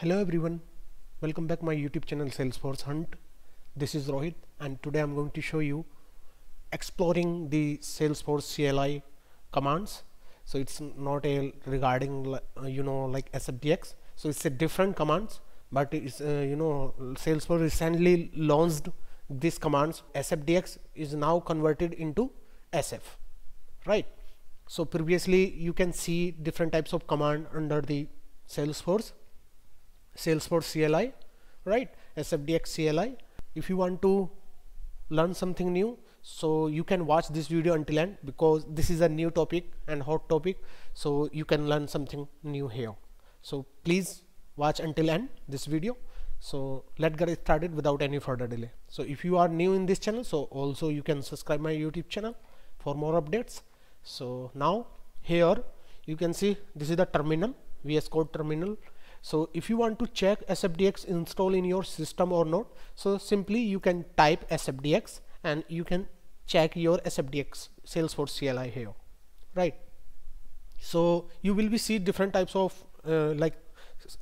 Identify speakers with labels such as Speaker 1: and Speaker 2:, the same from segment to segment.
Speaker 1: Hello everyone, welcome back my YouTube channel Salesforce Hunt. This is Rohit and today I'm going to show you exploring the Salesforce CLI commands. So it's not a regarding uh, you know like SFDX. So it's a different commands, but it's uh, you know Salesforce recently launched these commands. SFDX is now converted into SF, right? So previously you can see different types of command under the Salesforce Salesforce CLI, right? SFDX CLI. If you want to learn something new, so you can watch this video until end because this is a new topic and hot topic. So you can learn something new here. So please watch until end this video. So let's get started without any further delay. So if you are new in this channel, so also you can subscribe my YouTube channel for more updates. So now here you can see this is the terminal VS Code terminal so if you want to check SFDX install in your system or not so simply you can type SFDX and you can check your SFDX Salesforce CLI here right? So you will be see different types of uh, like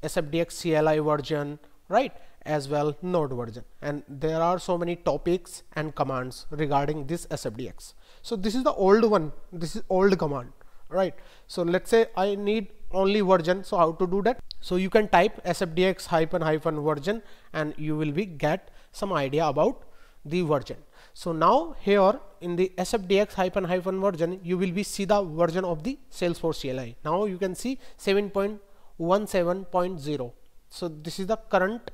Speaker 1: SFDX CLI version right as well node version. And there are so many topics and commands regarding this SFDX so this is the old one. This is old command right? So let's say I need only version. So how to do that so you can type sfdx hyphen hyphen version and you will be get some idea about the version so now here in the sfdx hyphen hyphen version you will be see the version of the salesforce cli now you can see 7.17.0 so this is the current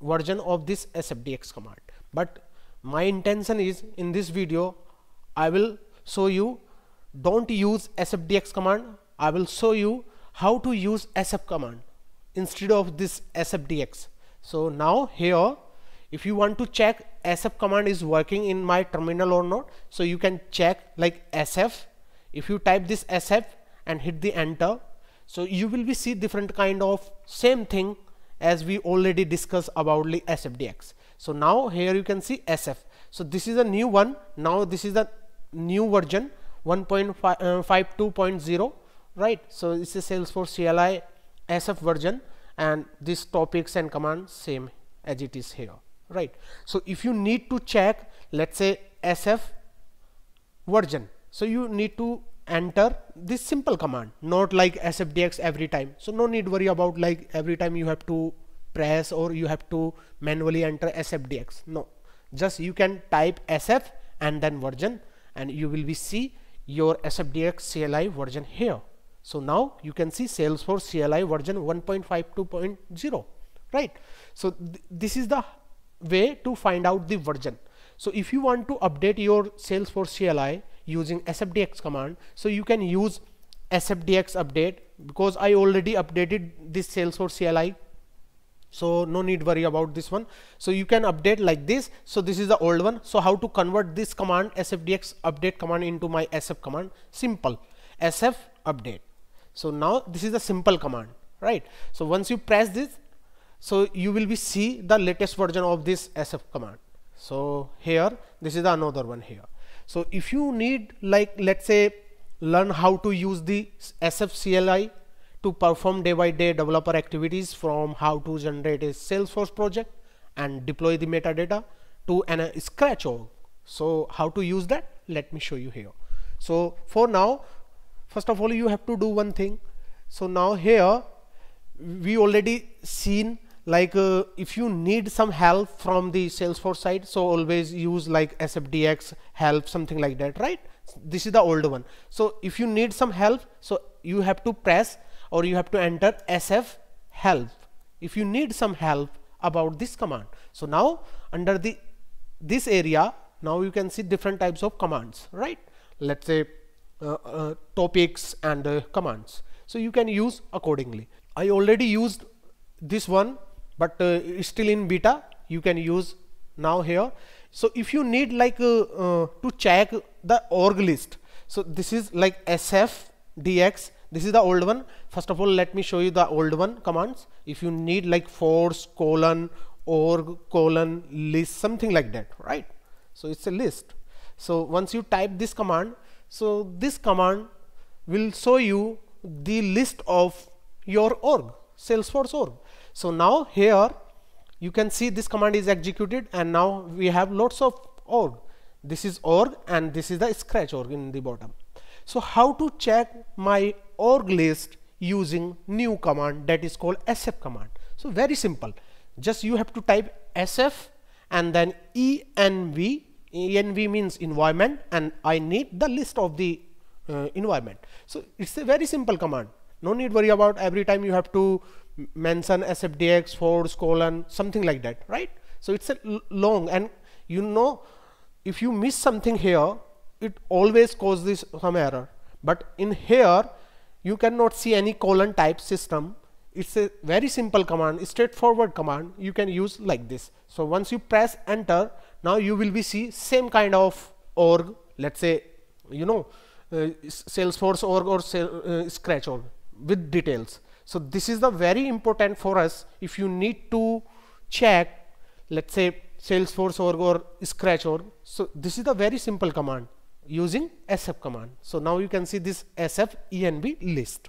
Speaker 1: version of this sfdx command. But my intention is in this video i will show you don't use sfdx command. I will show you how to use sf command instead of this sfdx so now here if you want to check sf command is working in my terminal or not so you can check like sf if you type this sf and hit the enter so you will be see different kind of same thing as we already discussed about the sfdx so now here you can see sf so this is a new one. Now this is the new version 1.52.0 uh, right. So it's a salesforce cli sf version and these topics and commands same as it is here. Right. So if you need to check let's say sf version so you need to enter this simple command not like sfdx every time. So no need worry about like every time you have to press or you have to manually enter sfdx no. Just you can type sf and then version and you will be see your sfdx cli version here so now you can see Salesforce CLI version 1.52.0 right? So th this is the way to find out the version. So if you want to update your Salesforce CLI using sfdx command so you can use sfdx update because I already updated this Salesforce CLI so no need worry about this one. So you can update like this. So this is the old one. So how to convert this command sfdx update command into my sf command? Simple. Sf update so now this is a simple command right? So once you press this so you will be see the latest version of this sf command. So here this is another one here. So if you need like let's say learn how to use the sf cli to perform day by day developer activities from how to generate a salesforce project and deploy the metadata to an uh, scratch org. So how to use that? Let me show you here. So for now first of all you have to do one thing. So now here we already seen like uh, if you need some help from the salesforce side so always use like sfdx help something like that right? This is the old one. So if you need some help so you have to press or you have to enter sf help. If you need some help about this command. So now under the this area now you can see different types of commands right? Let's say Uh, uh, topics and uh, commands. So you can use accordingly. I already used this one but uh, still in beta. You can use now here. So if you need like to check the org list so this is like sf dx this is the old one. First of all let me show you the old one commands. If you need like force colon org colon list something like that right? So it's a list. So once you type this command so this command will show you the list of your org salesforce org. So now here you can see this command is executed and now we have lots of org. This is org and this is the scratch org in the bottom. So how to check my org list using new command that is called sf command? So very simple. Just you have to type sf and then env env means environment and i need the list of the uh, environment. So it's a very simple command. No need worry about every time you have to mention sfdx force colon something like that right? So it's a long and you know if you miss something here it always causes some error. But in here you cannot see any colon type system it's a very simple command straightforward command. You can use like this. So once you press enter now you will be see same kind of org let's say you know uh, salesforce org or uh, scratch org with details. So this is the very important for us. If you need to check let's say salesforce org or scratch org so this is the very simple command using sf command. So now you can see this sf env list.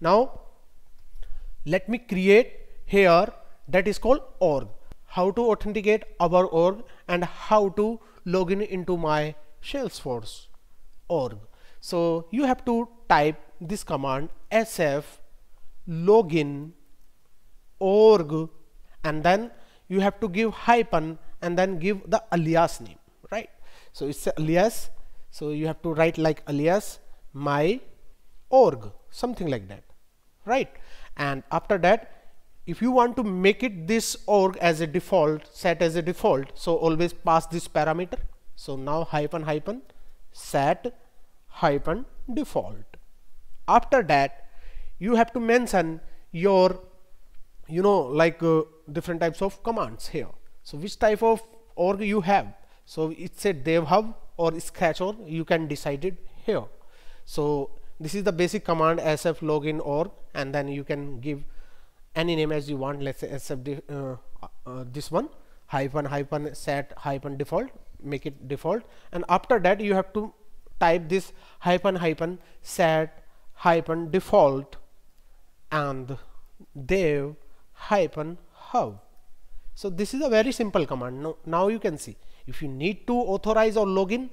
Speaker 1: Now let me create here that is called org. How to authenticate our org and how to log in into my salesforce org. So you have to type this command sf login org and then you have to give hyphen and then give the alias name right? So it's alias. So you have to write like alias my org something like that right and after that if you want to make it this org as a default set as a default so always pass this parameter. So now hyphen hyphen set hyphen default. After that you have to mention your you know like uh, different types of commands here. So which type of org you have? So it's a dev hub or scratch org you can decide it here. So this is the basic command sf login org and then you can give any name as you want. Let's say sf uh, uh, this one hyphen hyphen set hyphen default make it default. And after that you have to type this hyphen hyphen set hyphen default and dev hyphen hub so this is a very simple command. Now, now you can see. If you need to authorize or login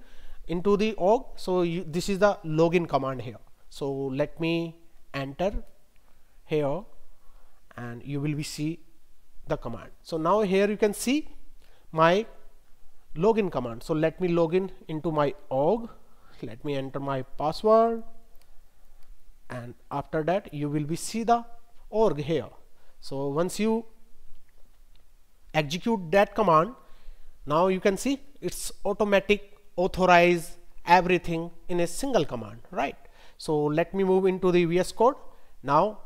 Speaker 1: into the org so you, this is the login command here so let me enter here and you will be see the command. So now here you can see my login command. So let me login into my org. Let me enter my password. And after that you will be see the org here. So once you execute that command now you can see it's automatic authorize everything in a single command right so let me move into the VS code. Now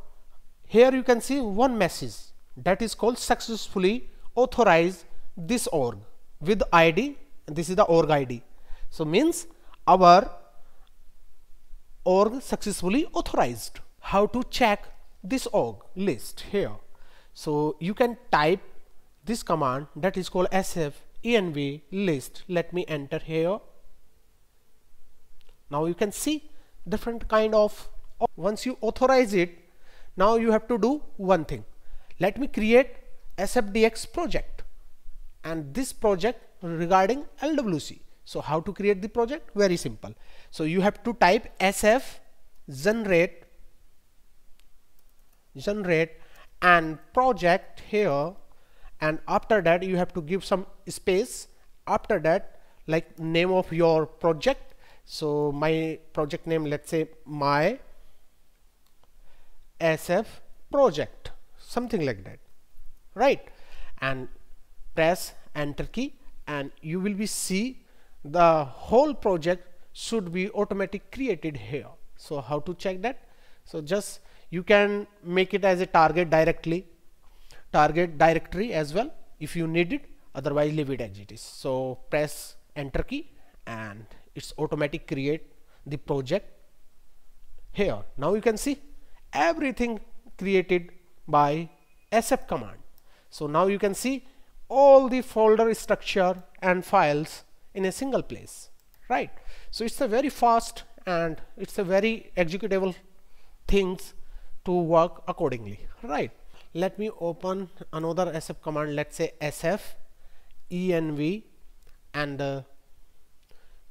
Speaker 1: here you can see one message that is called successfully authorize this org with ID this is the org ID so means our org successfully authorized how to check this org list here. So you can type this command that is called sf env list. Let me enter here. Now you can see different kind of once you authorize it now you have to do one thing. Let me create sfdx project. And this project regarding lwc so how to create the project? Very simple. So you have to type sf generate generate and project here. And after that you have to give some space. After that like name of your project so my project name let's say my sf project something like that right? And press enter key and you will be see the whole project should be automatic created here. So how to check that? So just you can make it as a target directly target directory as well if you need it otherwise leave it as it is. So press enter key and it's automatic create the project here. Now you can see everything created by sf command. So now you can see all the folder structure and files in a single place right? So it's a very fast and it's a very executable things to work accordingly right? Let me open another sf command let's say sf env and uh,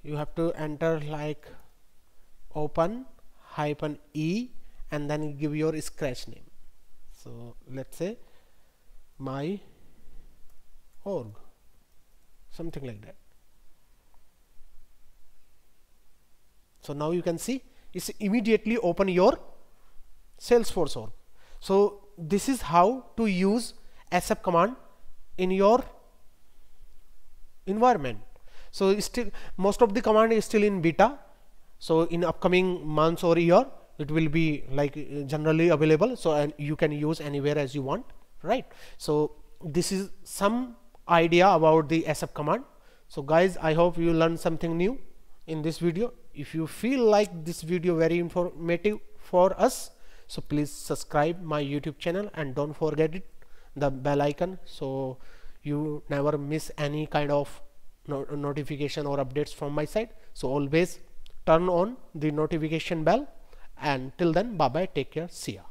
Speaker 1: you have to enter like open hyphen e and then give your scratch name. So let's say my org something like that. So now you can see it's immediately open your salesforce org. So this is how to use sf command in your environment so still most of the command is still in beta. So in upcoming months or year it will be like uh, generally available. So and you can use anywhere as you want right? So this is some idea about the sf command. So guys i hope you learned something new in this video. If you feel like this video very informative for us so please subscribe my youtube channel and don't forget it the bell icon so you never miss any kind of no notification or updates from my side. So, always turn on the notification bell and till then bye bye take care see ya.